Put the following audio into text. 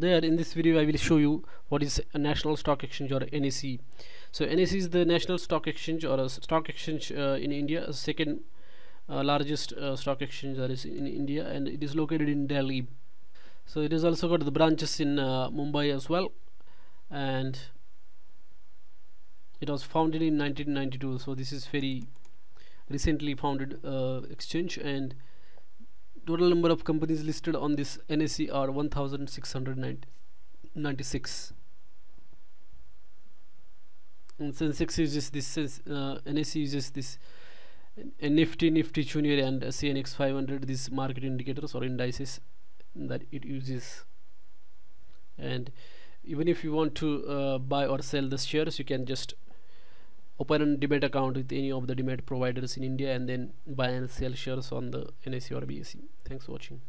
there in this video I will show you what is a national stock exchange or NSE so NSE is the national stock exchange or a stock exchange uh, in India second uh, largest uh, stock exchange that is in India and it is located in Delhi. So it has also got the branches in uh, Mumbai as well and it was founded in 1992 so this is very recently founded uh, exchange and total number of companies listed on this NSE are 1696 and Sensex uses this uh, NSE uses this Nifty, Nifty Junior and CNX 500 these market indicators or indices that it uses. And even if you want to uh, buy or sell the shares you can just open a demat account with any of the demat providers in India and then buy and sell shares on the NSE or BSE. Thanks for watching.